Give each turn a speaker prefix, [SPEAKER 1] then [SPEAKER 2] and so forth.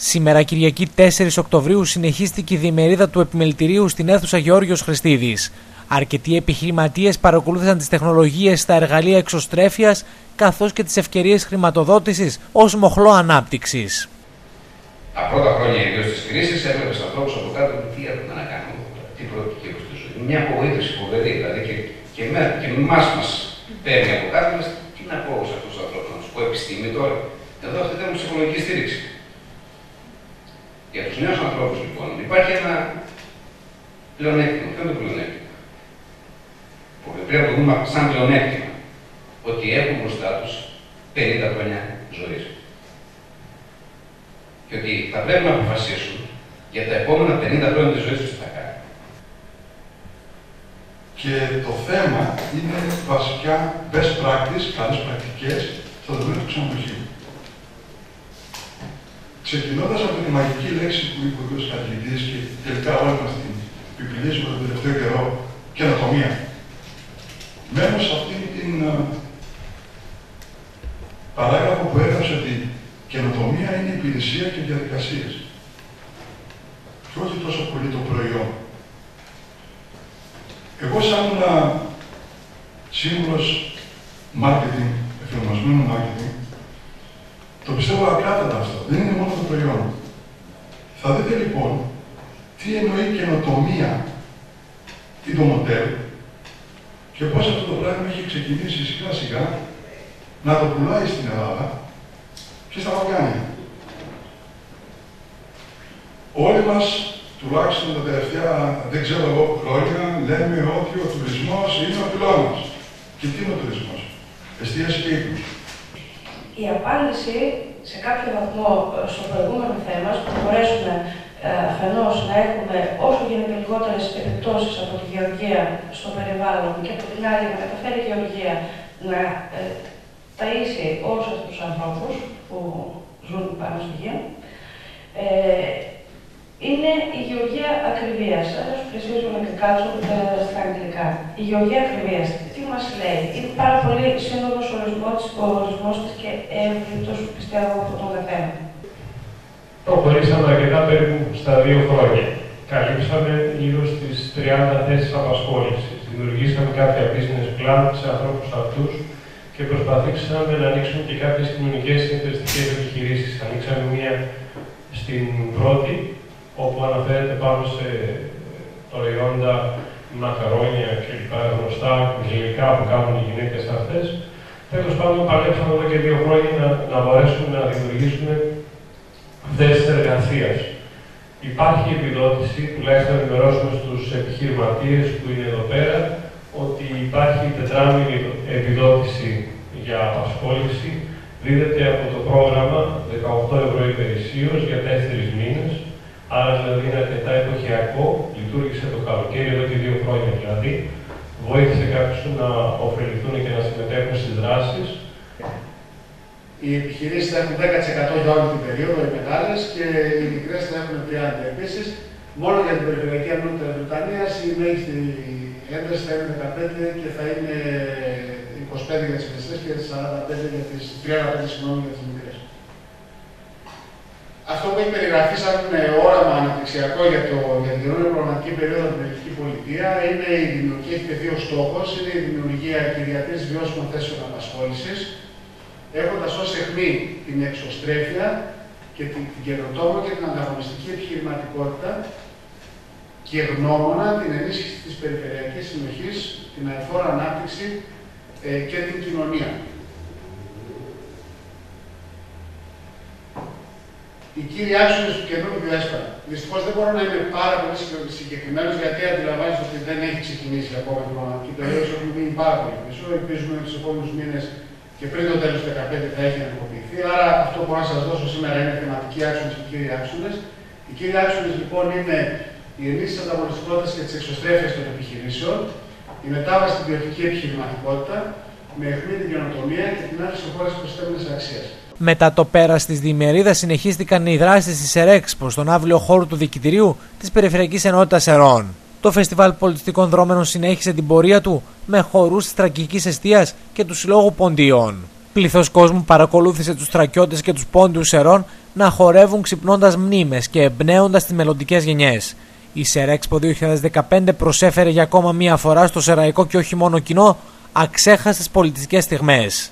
[SPEAKER 1] Σήμερα, Κυριακή 4 Οκτωβρίου, συνεχίστηκε η διμερίδα του επιμελητηρίου στην αίθουσα Γεώργιος Χριστίδης. Αρκετοί επιχειρηματίες παρακολούθησαν τις τεχνολογίες στα εργαλεία εξωστρέφειας καθώς και τις ευκαιρίες χρηματοδότησης ως μοχλό ανάπτυξης.
[SPEAKER 2] Τα πρώτα χρόνια ιδίως της κρίσης έβλεπε του ανθρώπους από κάτω τι έχουμε να κάνουμε, τι πρόκειται στη ζωή. Μια απογοήτευση φοβερή, δηλαδή και, και, και εμάς μας παίρνει από κάτω, τι να πω σε αυτούς τους ανθρώπους, να τους πω επιστήμη τώρα. Εδώ αυτή ήταν ψυχολογική στήριξη. Για του νέου ανθρώπου λοιπόν υπάρχει ένα πλεονέκτημα. Ποιο είναι το πλεονέκτημα; Που πρέπει να το δούμε σαν πλεονέκτημα. Ότι έχουν μπροστά τους 50 χρόνια ζωής. Και ότι θα πρέπει να αποφασίσουν για τα επόμενα 50 χρόνια της ζωής τους τι θα κάνουν.
[SPEAKER 3] Και το θέμα είναι βασικά best practice, καλές πρακτικές στο δεδομένο του ξενοδοχείου. Ξεκινώντας από τη μαγική λέξη που είπε ο κ. Καθηγητή και τελικά όλοι μας την επιπηλίζουμε τον τελευταίο καιρό, καινοτομία. Μένω σε αυτήν την uh, παράγραφο που έγραψε ότι καινοτομία είναι υπηρεσία και διαδικασίες. Και όχι τόσο πολύ το προϊόν. Εγώ σαν uh, σύμβουλος marketing, εφαρμοσμένου marketing, το πιστεύω ακράτατα αυτό. Δεν είναι μόνο το προϊόν. Θα δείτε λοιπόν τι εννοεί καινοτομία ή το μοντέλο και πώς αυτό το πράγμα έχει ξεκινήσει σιγά σιγά να το πουλάει στην Ελλάδα και στα Βαλκάνια. Όλοι μας, τουλάχιστον τα τελευταία, δεν ξέρω εγώ, χρόνια, λέμε ότι ο τουρισμός είναι ο πυλώνας. Και τι είναι ο τουρισμός; Εστίαση και ύπνος
[SPEAKER 4] η απάντηση σε κάποιο βαθμό ε, στο προηγούμενο θέμα, που μπορέσουμε ε, αφενός να έχουμε όσο γίνεται λιγότερες επιπτώσεις από τη γεωργία στο περιβάλλον και από την άλλη να καταφέρει η γεωργία να ε, ταΐσει όλους αυτούς τους ανθρώπους που ζουν πάνω στη γη. Ε, είναι η γεωργία ακριβίας. Σας πλησιάζουμε και κάτσο στα αγγλικά. Η γεωργία ακριβίας. Τι μας λέει, είναι πάρα πολύ σύντομο ο ορισμός της και εύληπτο, πιστεύω, από τον καθένα.
[SPEAKER 5] Προχωρήσαμε αρκετά περίπου στα δύο χρόνια. Καλύψαμε γύρω στις 30 θέσεις απασχόλησης. Δημιουργήσαμε κάποια business plan σε ανθρώπους αυτούς και προσπαθήσαμε να ανοίξουμε και κάποιες κοινωνικές συνεταιριστικέ επιχειρήσεις. Ανοίξαμε μία στην πρώτη, όπου αναφέρεται πάνω σε προϊόντα, μακαρόνια κλπ. γνωστά γλυκά που κάνουν οι γυναίκες αυτές. Τέλος πάντων, παλέψαμε εδώ και δύο χρόνια να, να μπορέσουμε να δημιουργήσουμε θέσεις εργασίας. Υπάρχει επιδότηση, τουλάχιστον να ενημερώσουμε στους επιχειρηματίες που είναι εδώ πέρα, ότι υπάρχει τετράμινη επιδότηση για απασχόληση. Δίδεται από το πρόγραμμα 18 ευρώ υπηρεσίως για 4 μήνες Άρα δηλαδή είναι αρκετά εποχιακό, λειτουργήσε το καλοκαίρι, εδώ και δύο χρόνια δηλαδή. Βοήθησε κάποιους να ωφεληθούν και να συμμετέχουν στις δράσεις.
[SPEAKER 6] Οι επιχειρήσεις θα έχουν 10% για όλη την περίοδο, οι μεγάλες, και οι μικρές θα έχουν 30%. Επίσης, μόνο για την περιφερειακή ανότητα Βρετανία η μέγιστη ένταση θα είναι 15 και θα είναι 25 για τις μεσέ και 45 για τις 35 συγγνώμη για τις μικρές. Αυτό που έχει περιγραφεί σαν όραμα αναπτυξιακό για, το, για την καινούργια προγραμματική περίοδο στην ελληνική πολιτεία είναι η δημιουργία, έχει τεθεί ο στόχο, είναι η δημιουργία και διατήρηση βιώσιμων θέσεων απασχόλησης, έχοντας ως αιχμή την εξωστρέφεια και την, την καινοτόμο και την ανταγωνιστική επιχειρηματικότητα και γνώμονα την ενίσχυση της περιφερειακής συνοχής, την αεφόρα ανάπτυξη ε, και την κοινωνία. Οι κύριοι άξονες του καινούργιου ΕΣΠΑ. Δυστυχώς δεν μπορώ να είμαι πάρα πολύ συγκεκριμένος γιατί αντιλαμβάνεστε ότι δεν έχει ξεκινήσει ακόμα η προγραμματική περίοδος, έχουμε μείνει πάρα πολύ πίσω. Ελπίζουμε τους επόμενους μήνες και πριν το τέλος του 2015 θα έχει ενεργοποιηθεί. Άρα αυτό που μπορώ να σας δώσω σήμερα είναι θεματικοί άξονες και κύριοι άξονες. Οι κύριοι άξονες λοιπόν είναι η ενίσχυση της ανταγωνιστικότητας και της εξωστρέφειας των επιχειρήσεων, η μετάβαση στην ποιοτική επιχειρηματικότητα, με αιχμή την καινοτομία και την άφηση χώρες προσθέμενη αξίας.
[SPEAKER 1] Μετά το πέρας της διημερίδας συνεχίστηκαν οι δράσεις της ΕΡΕΞ προς τον αύριο χώρο του Διοικητηρίου της Περιφερειακής Ενότητας Ερών. Το Φεστιβάλ Πολιτιστικών Δρόμενων συνέχισε την πορεία του με χορούς της Τρακική Εστία και του Συλλόγου Ποντιών. Πληθό κόσμου παρακολούθησε τους τρακιώτε και τους πόντιους Ερών να χορεύουν ξυπνώντας μνήμες και εμπνέοντας τις μελλοντικές γενιές. Η Σερέξπο 2015 προσέφερε για ακόμα μία φορά στο σεραϊκό και όχι μόνο κοινό αξέχαστες πολιτιστικές στιγμές.